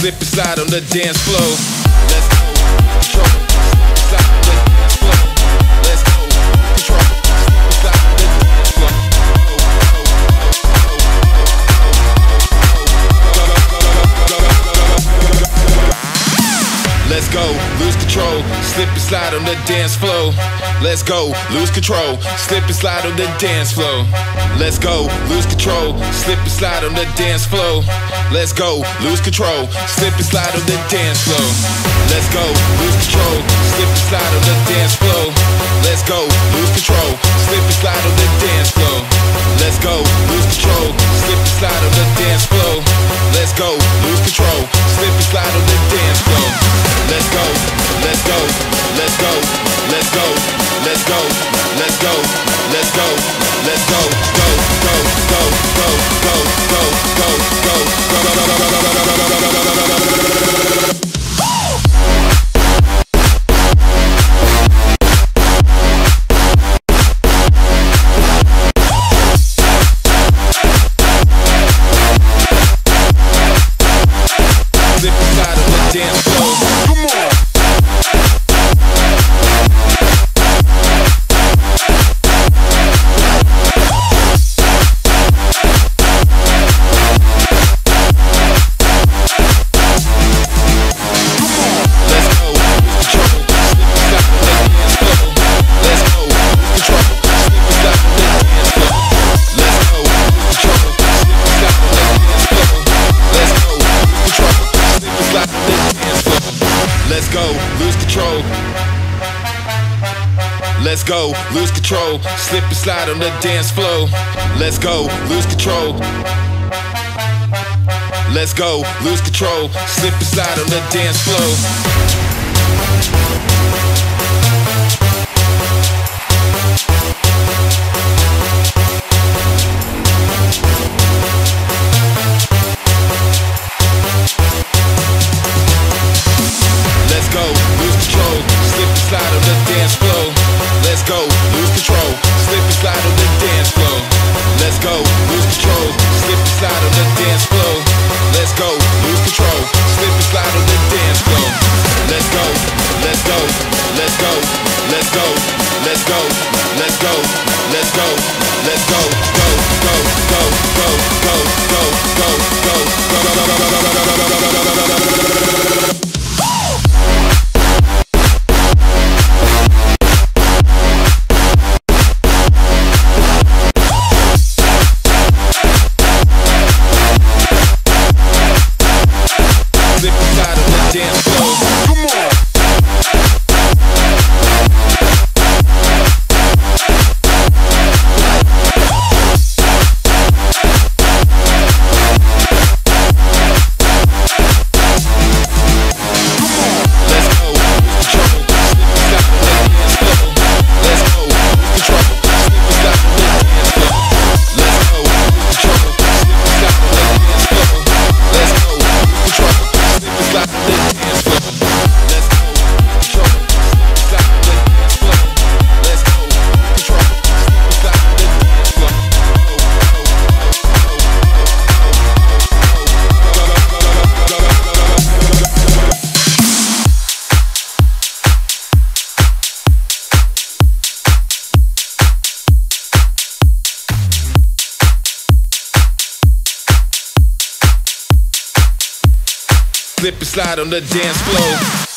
slip and slide on the dance floor. Let's lose control, slip and slide on the dance floor. Let's go, lose control, slip and slide on the dance floor. Let's go, lose control, slip and slide on the dance floor. Let's go, lose control, slip and slide on the dance floor. Let's go, lose control, slip and slide on the dance floor. Let's go, lose control, slip and slide on the dance floor. Let's go, lose control, slip and slide on the dance floor. Let's go, lose control, slip and slide on the dance floor. Let's go, let's go, let's go, let's go, let's go, let's go, let's go, let's go, go, go, go, go, go, go, go, go, go, go, go, go, Let's go, lose control, slip and slide on the dance floor. Let's go, lose control. Let's go, lose control, slip and slide on the dance floor. Slip and slide on the dance floor.